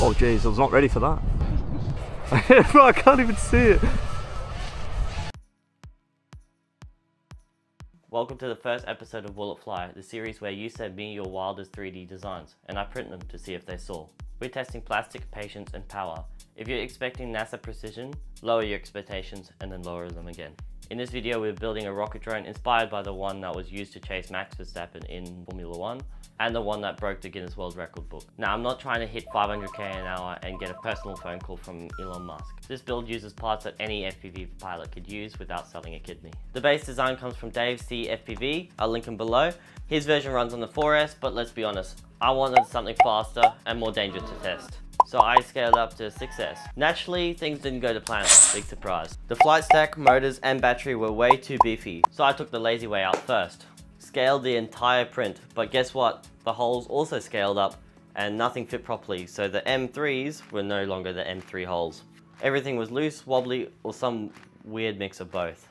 Oh jeez, I was not ready for that. I can't even see it. Welcome to the first episode of Will It Fly, the series where you send me your wildest 3D designs, and I print them to see if they saw. We're testing plastic, patience, and power. If you're expecting NASA precision, lower your expectations and then lower them again. In this video, we're building a rocket drone inspired by the one that was used to chase Max Verstappen in Formula One and the one that broke the Guinness World Record book. Now, I'm not trying to hit 500k an hour and get a personal phone call from Elon Musk. This build uses parts that any FPV pilot could use without selling a kidney. The base design comes from Dave C FPV, I'll link him below. His version runs on the 4S, but let's be honest, I wanted something faster and more dangerous to test so I scaled up to 6S. Naturally, things didn't go to plan, big surprise. The flight stack, motors, and battery were way too beefy, so I took the lazy way out first. Scaled the entire print, but guess what? The holes also scaled up and nothing fit properly, so the M3s were no longer the M3 holes. Everything was loose, wobbly, or some weird mix of both.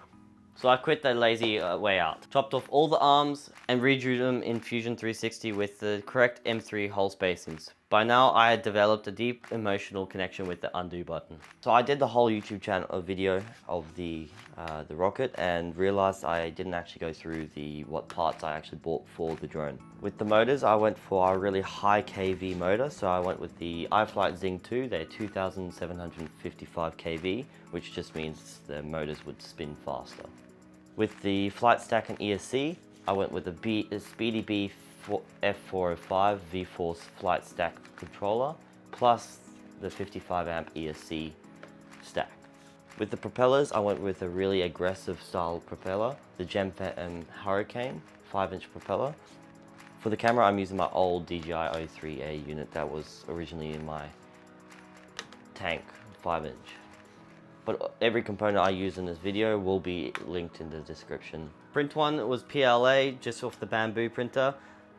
So I quit the lazy uh, way out. Chopped off all the arms and redrew them in Fusion 360 with the correct M3 hole spacings. By now I had developed a deep emotional connection with the undo button. So I did the whole YouTube channel a video of the uh, the rocket and realized I didn't actually go through the what parts I actually bought for the drone. With the motors I went for a really high kV motor so I went with the iFlight Xing 2, they're 2755 kV which just means the motors would spin faster. With the flight stack and ESC, I went with the B, SpeedyBee F405 V4 flight stack controller, plus the 55 amp ESC stack. With the propellers, I went with a really aggressive style propeller, the Gemfan Hurricane 5 inch propeller. For the camera, I'm using my old DJI O3A unit that was originally in my tank 5 inch but every component I use in this video will be linked in the description. Print one was PLA, just off the Bambu printer,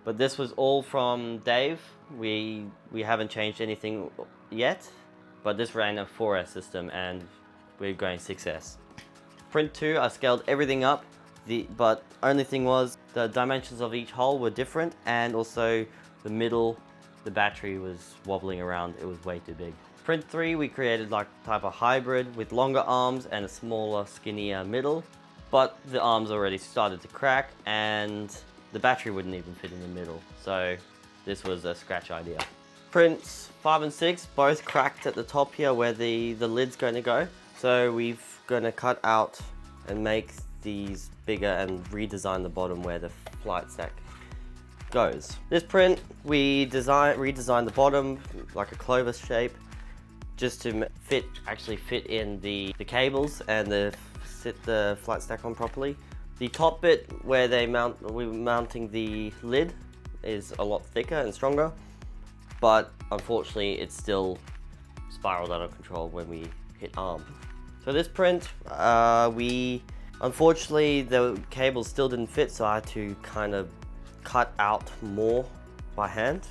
but this was all from Dave. We, we haven't changed anything yet, but this ran a 4S system and we're going 6S. Print 2, I scaled everything up, the, but only thing was the dimensions of each hole were different and also the middle, the battery was wobbling around, it was way too big. Print 3, we created like type of hybrid with longer arms and a smaller, skinnier middle. But the arms already started to crack and the battery wouldn't even fit in the middle. So this was a scratch idea. Prints 5 and 6 both cracked at the top here where the, the lid's going to go. So we've going to cut out and make these bigger and redesign the bottom where the flight stack goes. This print, we design, redesigned the bottom like a clover shape just to fit, actually fit in the, the cables and the, sit the flight stack on properly. The top bit where they mount, we're mounting the lid is a lot thicker and stronger, but unfortunately it's still spiraled out of control when we hit arm. So this print, uh, we, unfortunately the cable still didn't fit so I had to kind of cut out more by hand.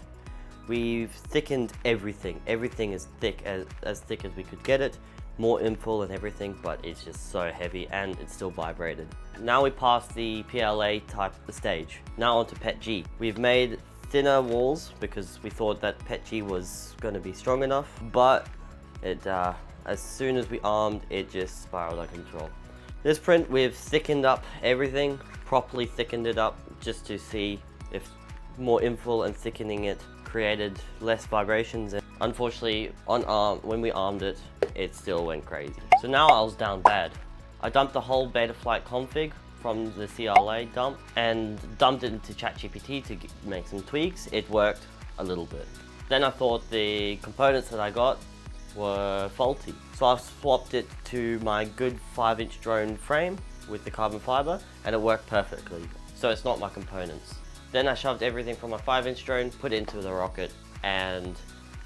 We've thickened everything. Everything is thick, as, as thick as we could get it. More infill and everything, but it's just so heavy and it's still vibrated. Now we pass the PLA type stage. Now onto PETG. We've made thinner walls because we thought that PETG was going to be strong enough, but it, uh, as soon as we armed, it just spiraled out of control. This print, we've thickened up everything, properly thickened it up just to see if more infill and thickening it created less vibrations and unfortunately on arm when we armed it it still went crazy. So now I was down bad. I dumped the whole Betaflight config from the CLI dump and dumped it into ChatGPT to make some tweaks. It worked a little bit. Then I thought the components that I got were faulty. So I've swapped it to my good 5 inch drone frame with the carbon fiber and it worked perfectly. So it's not my components then I shoved everything from a 5 inch drone, put it into the rocket, and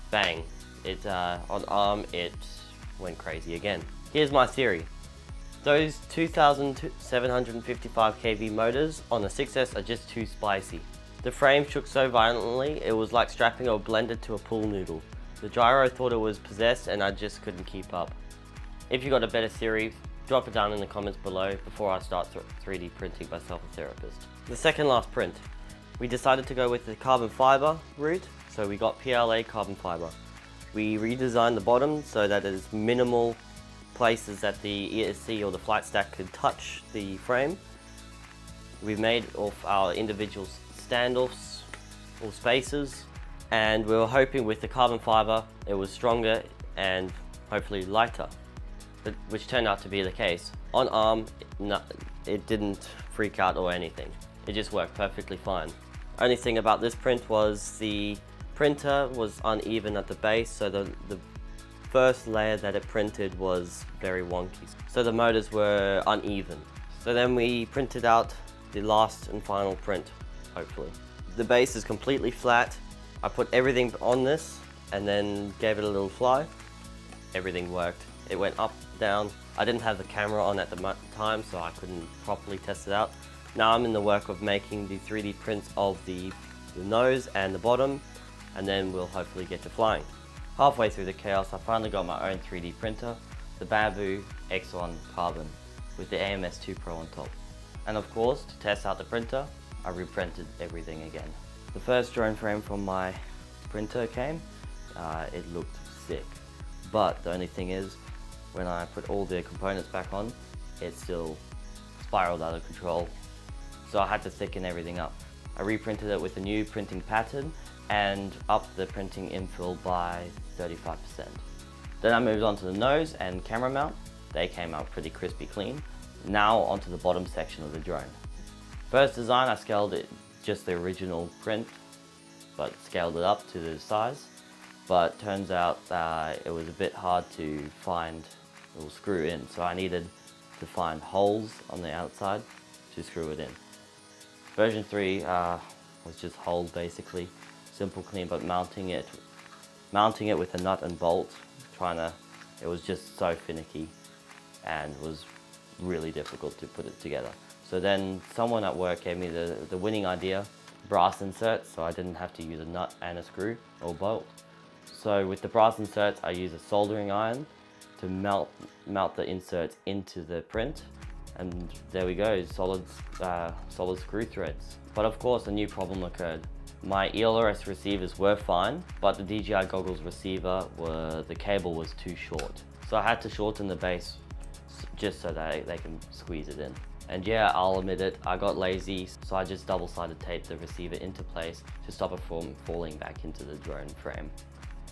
bang, it uh, on arm it went crazy again. Here's my theory. Those 2755 kV motors on the 6S are just too spicy. The frame shook so violently, it was like strapping a blender to a pool noodle. The gyro thought it was possessed and I just couldn't keep up. If you got a better theory, drop it down in the comments below before I start 3D printing myself a therapist. The second last print. We decided to go with the carbon fiber route, so we got PLA carbon fiber. We redesigned the bottom so that there's minimal places that the ESC or the flight stack could touch the frame. We've made off our individual standoffs or spaces and we were hoping with the carbon fiber it was stronger and hopefully lighter, but, which turned out to be the case. On arm, no, it didn't freak out or anything. It just worked perfectly fine. Only thing about this print was the printer was uneven at the base, so the, the first layer that it printed was very wonky. So the motors were uneven. So then we printed out the last and final print, hopefully. The base is completely flat. I put everything on this and then gave it a little fly. Everything worked. It went up, down. I didn't have the camera on at the time, so I couldn't properly test it out. Now I'm in the work of making the 3D prints of the, the nose and the bottom, and then we'll hopefully get to flying. Halfway through the chaos, I finally got my own 3D printer, the Bambu X1 Carbon, with the AMS2 Pro on top. And of course, to test out the printer, I reprinted everything again. The first drone frame from my printer came, uh, it looked sick. But the only thing is, when I put all the components back on, it still spiraled out of control. So I had to thicken everything up. I reprinted it with a new printing pattern and upped the printing infill by 35%. Then I moved on to the nose and camera mount. They came out pretty crispy clean. Now onto the bottom section of the drone. First design, I scaled it just the original print, but scaled it up to the size. But turns out uh, it was a bit hard to find or screw in, so I needed to find holes on the outside to screw it in. Version 3 uh, was just holes basically, simple clean, but mounting it, mounting it with a nut and bolt, trying to, it was just so finicky and was really difficult to put it together. So then someone at work gave me the, the winning idea, brass inserts, so I didn't have to use a nut and a screw or bolt. So with the brass inserts, I use a soldering iron to melt, melt the inserts into the print. And there we go, solid, uh, solid screw threads. But of course, a new problem occurred. My ELRS receivers were fine, but the DJI goggles receiver, were, the cable was too short. So I had to shorten the base just so that they can squeeze it in. And yeah, I'll admit it, I got lazy, so I just double-sided taped the receiver into place to stop it from falling back into the drone frame.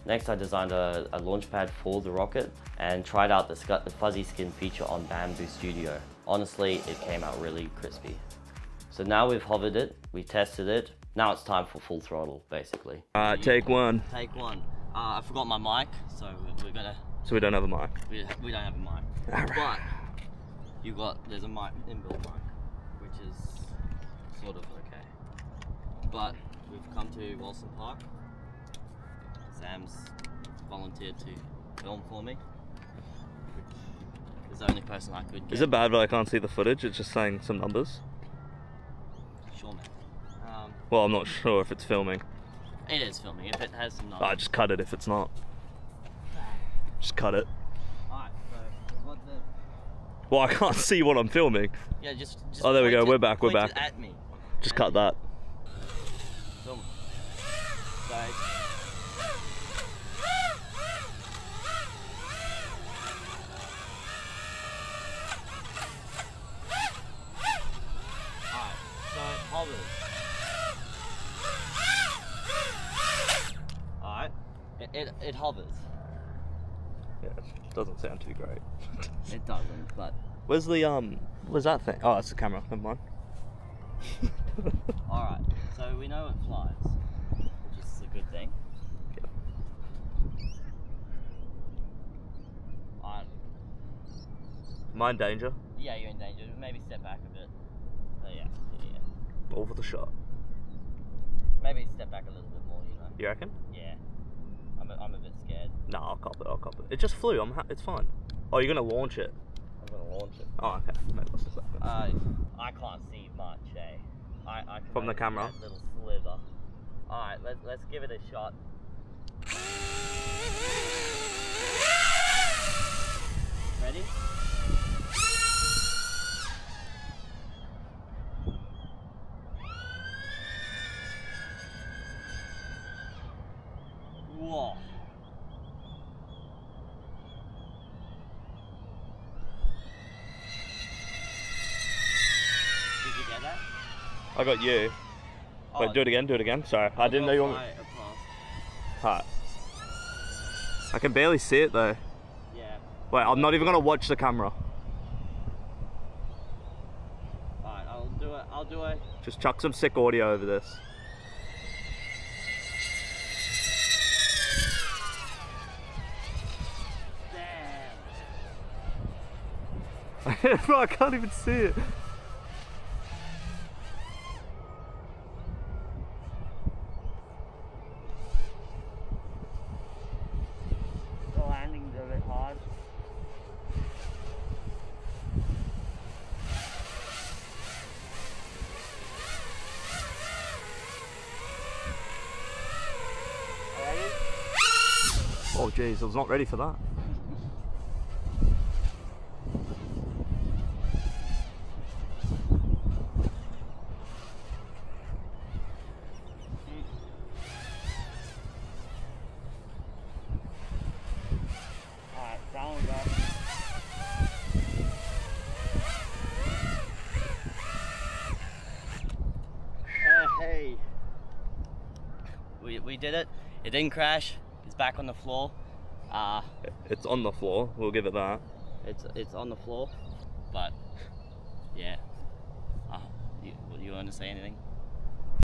Next, I designed a, a launch pad for the rocket and tried out the, the fuzzy skin feature on Bambu Studio. Honestly, it came out really crispy. So now we've hovered it, we tested it, now it's time for full throttle, basically. Alright, take one. Take one. Uh, I forgot my mic, so we're gonna... So we don't have a mic? We, we don't have a mic. Alright. But you got there's a mic inbuilt mic, which is sort of okay. But we've come to Wilson Park. Sam's volunteered to film for me, which is the only person I could get. Is it bad that I can't see the footage? It's just saying some numbers. Sure, man. Um, Well, I'm not sure if it's filming. it is filming. If it has some numbers. I just cut it if it's not. Just cut it. Alright, so what the Well, I can't see what I'm filming. yeah, just, just Oh, there we go, it- we're back, we're back. At me. Just cut that. Film. So, Alright, so it hovers. Alright, it, hovers. Yeah, it doesn't sound too great. It doesn't, but Where's the um? Where's that thing? Oh, that's the camera. Never mind. alright, so we know it flies, which is a good thing. Am I in danger? yeah, you're in danger. Maybe step back a bit. Oh, yeah, yeah. For the shot. Maybe step back a little bit more, you know? You reckon? Yeah. I'm a, I'm a bit scared. No, I'll cop it. I'll cop it. It just flew. I'm. Ha- it's fine. Oh, you're gonna launch it. I'm gonna launch it. Oh, okay. Maybe that's just that. Uh, I can't see much, eh? I, I can From the only see camera? that little sliver. Alright, let's, let's give it a shot. Ready? I got you. Wait, oh. do it again, do it again. Sorry, I didn't know you want Alright. I can barely see it though. Yeah. Wait, I'm not even gonna watch the camera. Alright, I'll do it. I'll do it. Just chuck some sick audio over this. Damn. Bro, I can't even see it. The landing's a bit hard. Ready? Oh jeez, I was not ready for that. We did it. It didn't crash. Back on the floor. Uh, It's on the floor, we'll give it that. it's it's on the floor. But yeah. Uh, you, you want to say anything?